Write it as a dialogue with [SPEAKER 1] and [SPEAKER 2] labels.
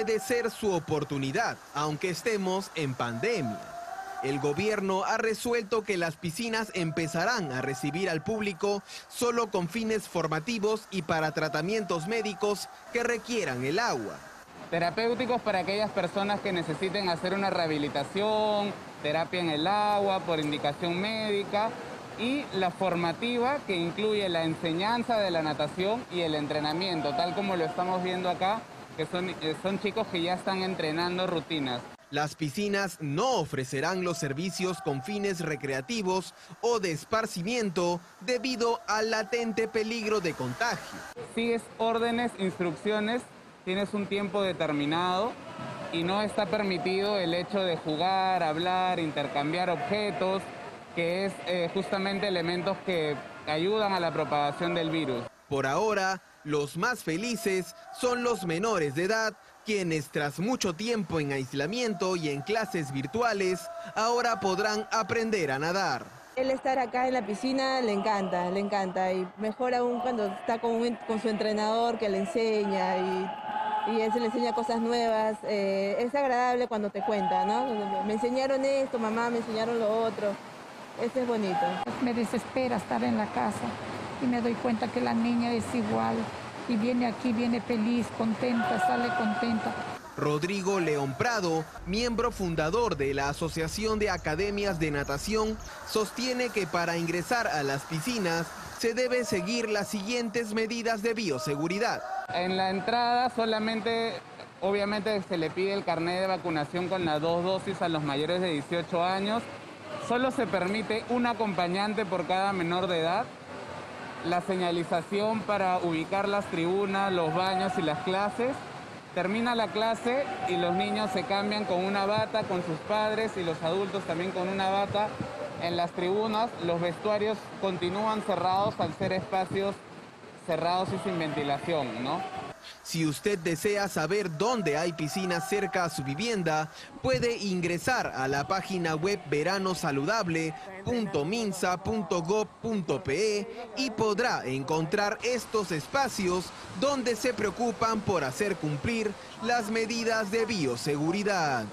[SPEAKER 1] Puede ser su oportunidad, aunque estemos en pandemia. El gobierno ha resuelto que las piscinas empezarán a recibir al público solo con fines formativos y para tratamientos médicos que requieran el agua.
[SPEAKER 2] Terapéuticos para aquellas personas que necesiten hacer una rehabilitación, terapia en el agua por indicación médica y la formativa que incluye la enseñanza de la natación y el entrenamiento, tal como lo estamos viendo acá, son chicos que ya están entrenando rutinas.
[SPEAKER 1] Las piscinas no ofrecerán los servicios con fines recreativos o de esparcimiento debido al latente peligro de contagio.
[SPEAKER 2] Sigues órdenes, instrucciones, tienes un tiempo determinado y no está permitido el hecho de jugar, hablar, intercambiar objetos, que es eh, justamente elementos que ayudan a la propagación del virus.
[SPEAKER 1] Por ahora, los más felices son los menores de edad quienes tras mucho tiempo en aislamiento y en clases virtuales, ahora podrán aprender a nadar.
[SPEAKER 3] El estar acá en la piscina le encanta, le encanta, y mejor aún cuando está con, su entrenador que le enseña y, y él se le enseña cosas nuevas. Eh, es agradable cuando te cuenta, ¿no? Me enseñaron esto, mamá, me enseñaron lo otro. Eso es bonito.
[SPEAKER 4] Me desespera estar en la casa y me doy cuenta que la niña es igual y viene aquí, viene feliz, contenta, sale contenta.
[SPEAKER 1] Rodrigo León Prado, miembro fundador de la Asociación de Academias de Natación, sostiene que para ingresar a las piscinas se debe seguir las siguientes medidas de bioseguridad.
[SPEAKER 2] En la entrada solamente, obviamente se le pide el carnet de vacunación con las dos dosis a los mayores de 18 años. Solo se permite un acompañante por cada menor de edad la señalización para ubicar las tribunas, los baños y las clases. Termina la clase y los niños se cambian con una bata con sus padres y los adultos también con una bata en las tribunas. Los vestuarios continúan cerrados al ser espacios cerrados y sin ventilación, ¿no?
[SPEAKER 1] Si usted desea saber dónde hay piscinas cerca a su vivienda, puede ingresar a la página web veranosaludable.minsa.gov.pe y podrá encontrar estos espacios donde se preocupan por hacer cumplir las medidas de bioseguridad.